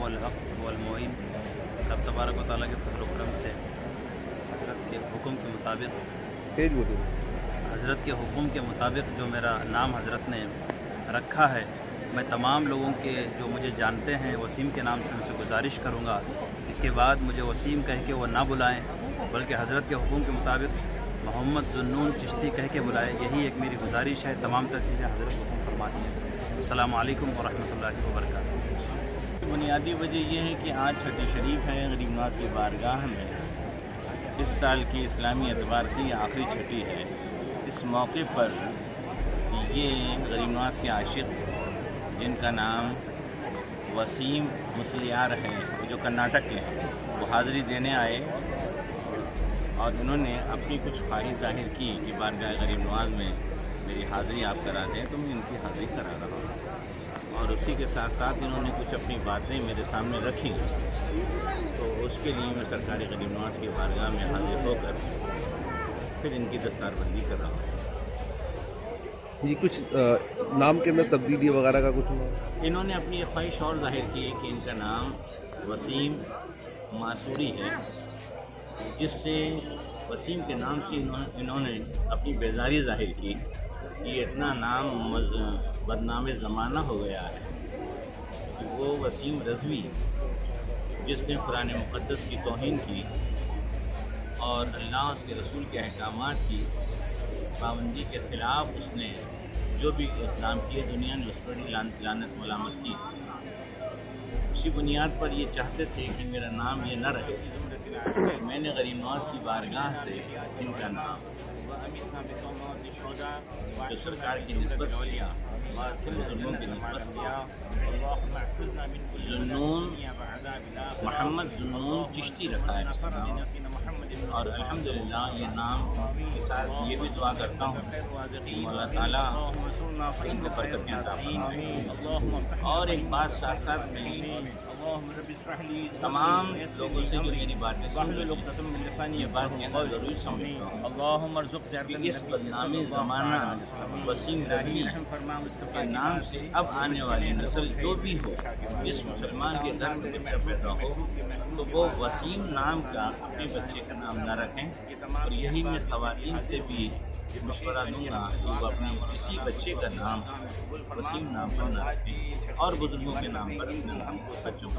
वलहक वलमोइन रब तबारक व ताली के फजल करम से हज़रत के हुक्म के मुताबिक तेज बोलो हज़रत के हुक्म के मुताबिक जो मेरा नाम हज़रत ने रखा है मैं तमाम लोगों के जो मुझे जानते हैं वसीम के नाम से उनसे गुजारिश करूँगा इसके बाद मुझे वसीम कह के वो ना बुलाएँ बल्कि हज़रत के हुक्म के मुताबिक मोहम्मद जुन्नून चिश्ती कह के बुलाए। यही एक मेरी गुजारिश है। तमाम तर चीज़ें हज़रत हुक्म फरमाती हैं। अल्लाम वरहमल वर्क बुनियादी वजह यह है कि आज छठी शरीफ है गरीबनाथ की बारगाह में। इस साल की इस्लामी एतबार से ये आखिरी छठी है। इस मौके पर ये गरीबनाथ के आशिक, जिनका नाम वसीम मुसलियार है जो कर्नाटक के हैं, वो हाज़िरी देने आए। और उन्होंने अपनी कुछ ख्वाहिश ज़ाहिर की कि बारगाह गरीब नवाज़ में मेरी हाज़िरी आप करा दें तो मैं इनकी हाज़िरी करा रहा हूँ। और उसी के साथ साथ इन्होंने कुछ अपनी बातें मेरे सामने रखी। तो उसके लिए मैं सरकारी गरीब नवाज़ की बारगाह में हाजिर होकर फिर इनकी दस्तारबंदी कर रहा हूँ। ये कुछ आ, नाम के अंदर तब्दीली वगैरह का कुछ हुआ? इन्होंने अपनी ख्वाहिश और ज़ाहिर की है कि इनका नाम वसीम मासूरी है। जिससे वसीम के नाम से इन्होंने अपनी बेजारी ज़ाहिर की कि इतना नाम बदनाम ज़माना हो गया है कि वो वसीम रजवी, जिसने कुरान मुक़दस की तोहन की और अल्लाह उसके रसूल के अहकाम की, पाबंदी के ख़िलाफ़ उसने जो भी इकदाम किए, दुनिया ने उस पर ही लानत मलामत की। उसी बुनियाद पर ये चाहते थे कि मेरा नाम ये न रहे। मैंने गरीब नवाज़ की बारगाह से इनका नाम। जो सरकार की नस्बत जुनून मोहम्मद जुनून चिश्ती रखा है, और अल्हम्दुलिल्लाह ये नाम के साथ ये भी दुआ करता हूँ और एक बात साथ साथ में तमाम लोगों से जो मेरी बातें ये बात कहना ज़रूर समझता हूँ। इस बदनामी ज़माना वसीम रही के नाम से अब आने वाली नस्ल जो भी हो जिस मुसलमान के घर में बच्चा पैदा हो तो वो वसीम नाम का अपने बच्चे का नाम ना रखें और यही मैं ख़वान से भी मशवरा दूँगा, कि अपने किसी बच्चे का नाम, वसीम नाम पर ना रखें और बुज़ुर्गों के नाम पर बच्चों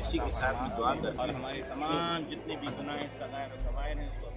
इसी के साथ में दुआ करते हैं। तमाम जितने भी गुनाह सगायर हैं, उसको